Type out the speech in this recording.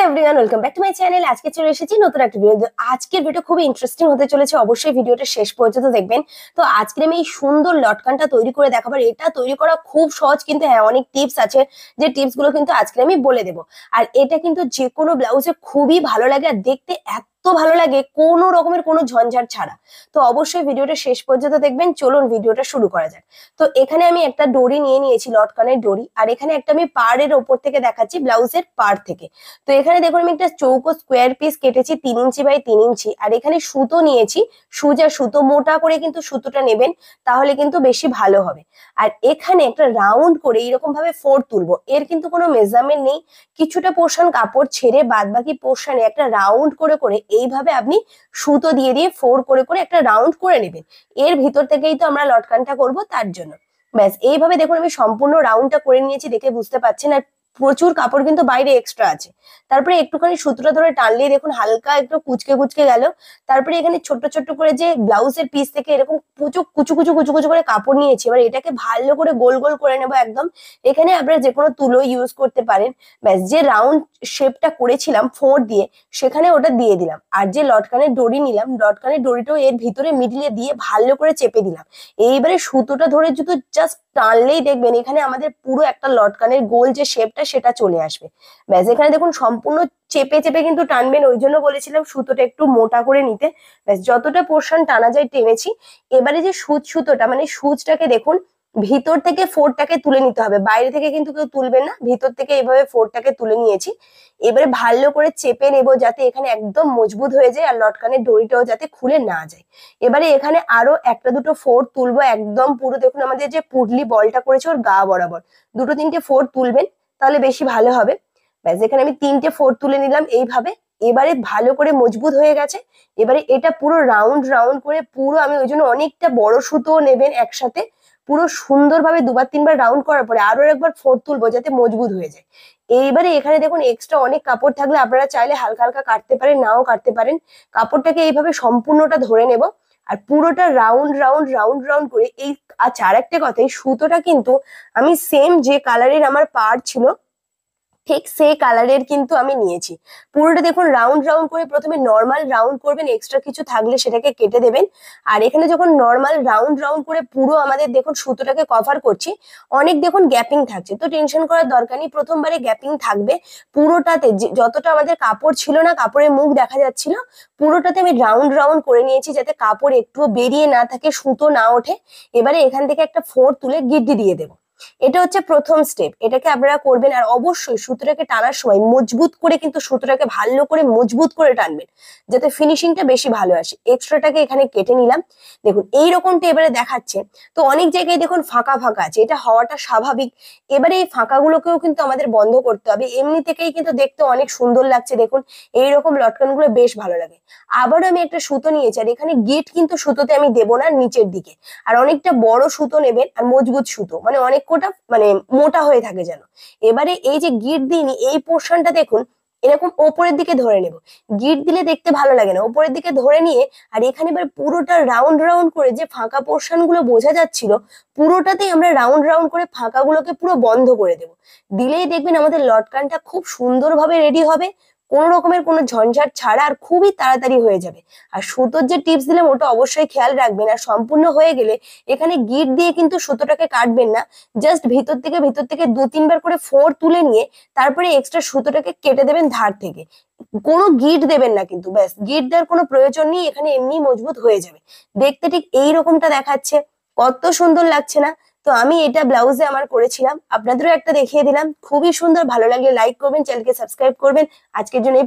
Hello everyone welcome back to my channel আজকে চলে এসেছি নতুন একটা ভিডিও আজকের ভিডিও খুবই ইন্টারেস্টিং হতে চলেছে। অবশ্যই ভিডিওটা শেষ পর্যন্ত দেখবেন। তো আজকে আমি এই সুন্দর লটকানটা তৈরি করে দেখাবো। এটা তৈরি করা খুব সহজ, কিন্তু হ্যাঁ অনেক টিপস আছে। যে টিপসগুলো কিন্তু আজকে আমি বলে দেব। আর এটা কিন্তু যে কোনো ব্লাউজে খুবই ভালো লাগে। আর দেখতে এত ভালো লাগে, কোনো রকমের কোনো ঝঞ্ঝাট ছাড়া। তো অবশ্যই ভিডিওটা শেষ পর্যন্ত দেখবেন, চলুন ভিডিওটা শুরু করা যাক। তো এখানে আমি একটা ডোরি নিয়ে নিয়েছি, লটকানের ডোরি আর এখানে একটা আমি পাড়ের ওপর থেকে দেখাচ্ছি, ব্লাউজের পাড় থেকে। তো এখানে দেখুন, আমি একটা চৌকো স্কোয়ার পিস কেটেছি, তিন ইঞ্চি বাই তিন ইঞ্চি, আর এখানে সুতো নিয়েছি, সুজা সুতো, মোটা করে কিন্তু সুতোটা নেবেন, তাহলে কিন্তু বেশি ভালো হবে। আর এখানে একটা রাউন্ড করে এইরকম ভাবে ফোর তুলবো, এর কিন্তু কোনো মেজারমেন্ট নেই, কিছুটা পোর্শন কাপড় ছেড়ে বাদ বাকি পোর্শনে একটা রাউন্ড করে করে এইভাবে আপনি সুতো দিয়ে দিয়ে ফোর করে করে একটা রাউন্ড করে নেবেন। এর ভিতর থেকেই তো আমরা লটকানটা করব তার জন্য। ব্যাস, এইভাবে দেখুন আমি সম্পূর্ণ রাউন্ডটা করে নিয়েছি, দেখে বুঝতে পারছেন আর প্রচুর কাপড় কিন্তু বাইরে এক্সট্রা আছে। তারপরে একটুখানি সুতোটা ধরে টানলেই দেখুন হালকা একটু কুচকে কুচকে গেল। তারপরে এখানে ছোট্ট ছোট্ট করে যে ব্লাউজের পিস থেকে এরকম কুচু কুচু কুচু কুচু কুচু করে কাপড় নিয়েছি। এবার এটাকে ভালো করে গোল গোল করে নেব একদম। এখানে আপনারা যে কোনো তুলো ইউজ করতে পারেন। ব্যাস, যে রাউন্ড শেপটা করেছিলাম ফোর দিয়ে, সেখানে ওটা দিয়ে দিলাম। আর যে লটকানের দড়ি নিলাম লটকানের দড়িটাও এর ভিতরে মিডিলে দিয়ে ভালো করে চেপে দিলাম। এইবারে সুতোটা ধরে যদি জাস্ট টানলেই দেখবেন এখানে আমাদের পুরো একটা লটকানের গোল যে শেপটা, সেটা চলে আসবে। ব্যাস, এখানে দেখুন সম্পূর্ণ চেপে চেপে কিন্তু টানবেন। ওই জন্য বলেছিলাম সুতোটা একটু মোটা করে নিতে। ব্যাস, যতটা পোর্শন টানা যায় টেনেছি। এবারে যে সুচ সুতোটা মানে সুচটাকে দেখুন ভিতর থেকে ফোরটাকে তুলে নিতে হবে। বাইরে থেকে কিন্তু কেউ তুলবেন না। ভিতর থেকে এইভাবে ফোরটাকে তুলে নিয়েছি। এবারে ভালো করে চেপে নেব যাতে এখানে একদম মজবুত হয়ে যায় আর লটকানের দড়িটাও যাতে খুলে না যায়। এবারে এখানে আরও একটা দুটো ফোর তুলবো একদম পুরো। দেখুন আমাদের যে পুডলি বলটা করেছে ওর গা বরাবর। দুটো তিনটে ফোর তুলবেন, তাহলে বেশি ভালো হবে। ব্যাস, এখানে আমি তিনটে ফোর তুলে নিলাম এইভাবে। এবারে ভালো করে মজবুত হয়ে গেছে। এবারে এটা পুরো রাউন্ড রাউন্ড করে পুরো আমি ওই জন্য অনেকটা বড় সুতো নেবেন একসাথে। পুরো সুন্দরভাবে দুবার, তিনবার রাউন্ড করার পরে আরও একবার ফোর তুলবো যাতে মজবুত হয়ে যায়। এইবারে এখানে দেখুন এক্সট্রা অনেক কাপড় থাকলে আপনারা চাইলে হালকা হালকা কাটতে পারেন, নাও কাটতে পারেন। কাপড়টাকে এইভাবে সম্পূর্ণটা ধরে নেব। আর পুরোটা রাউন্ড রাউন্ড রাউন্ড রাউন্ড করে এই আচ্ছা আর একটা কথা, এই সুতোটা কিন্তু আমি সেম যে কালারের আমার পার ছিল ঠিক সেই কালারের কিন্তু আমি নিয়েছি। পুরোটা দেখুন রাউন্ড রাউন্ড করে প্রথমে নর্মাল রাউন্ড করবেন এক্সট্রা কিছু থাকলে সেটাকে কেটে দেবেন। আর এখানে যখন নর্মাল রাউন্ড রাউন্ড করে পুরো আমাদের দেখুন সুতোটাকে কভার করছি, অনেক দেখুন গ্যাপিং থাকছে। তো টেনশন করার দরকার নেই, প্রথমবারে গ্যাপিং থাকবে। পুরোটাতে যতটা আমাদের কাপড় ছিল না, কাপড়ের মুখ দেখা যাচ্ছিল, পুরোটাতে আমি রাউন্ড রাউন্ড করে নিয়েছি যাতে কাপড় একটুও বেরিয়ে না থাকে, সুতো না ওঠে। এবারে এখান থেকে একটা ফোর তুলে গিড্ডি দিয়ে দেবো। এটা হচ্ছে প্রথম স্টেপ এটাকে আপনারা করবেন আর অবশ্যই সুতোটাকে টানার সময় মজবুত করে কিন্তু সুতোটাকে ভালো করে মজবুত করে টানবেন, যাতে ফিনিশিংটা বেশি ভালো আসে। এক্সট্রাটাকে এখানে কেটে নিলাম। দেখুন এই রকমটা এবারে দেখাচ্ছে। তো অনেক জায়গায় দেখুন ফাঁকা ফাঁকা আছে। এটা হওয়াটা স্বাভাবিক। এবারে এই ফাঁকাগুলোকেও কিন্তু আমাদের বন্ধ করতে হবে। এমনি থেকেই কিন্তু দেখতে অনেক সুন্দর লাগছে। দেখুন, এইরকম লটকানগুলো বেশ ভালো লাগে। আবারও আমি একটা সুতো নিয়েছি, আর এখানে গেট কিন্তু সুতোতে আমি দেবো না নিচের দিকে। আর অনেকটা বড় সুতো নেবেন, আর মজবুত সুতো। মানে অনেক কোটা মানে মোটা হয়ে থাকে যেন। এবারে এই যে গিট দিইনি, এই পোর্শনটা দেখুন, এরকম ওপরের দিকে ধরে নেব। গিট দিলে দেখতে ভালো লাগে না। ওপরের দিকে ধরে নিয়ে, আর এখানে এবার পুরোটা রাউন্ড রাউন্ড করে যে ফাঁকা পোর্শনগুলো বোঝা যাচ্ছিল, পুরোটাতেই আমরা রাউন্ড রাউন্ড করে ফাঁকাগুলোকে পুরো বন্ধ করে দেব। দিলেই দেখবেন আমাদের লটকানটা খুব সুন্দরভাবে রেডি হবে। কোনো রকমের কোনো ঝঞ্ঝাট ছাড়া আর খুবই তাড়াতাড়ি হয়ে যাবে। আর সুতোর যে টিপস দিলাম, ওটা অবশ্যই খেয়াল রাখবেন। আর সম্পূর্ণ হয়ে গেলে এখানে গিট দিয়ে কিন্তু সুতোটাকে কাটবেন না। জাস্ট ভিতর থেকে ভিতর থেকে দু, তিনবার করে ফোর তুলে নিয়ে তারপরে এক্সট্রা সুতোটাকে কেটে দেবেন ধার থেকে। কোনো গিট দেবেন না কিন্তু, ব্যাস। গিট দেওয়ার কোনো প্রয়োজন নেই, এখানে এমনি মজবুত হয়ে যাবে। দেখতে ঠিক এই রকমটা দেখাচ্ছে। কত সুন্দর লাগছে না? তো আমি এটা ব্লাউজে আমার করেছিলাম। আপনাদেরও একটা দেখিয়ে দিলাম। খুবই সুন্দর, ভালো লাগলে লাইক করবেন চ্যানেলকে সাবস্ক্রাইব করবেন। আজকের জন্য এই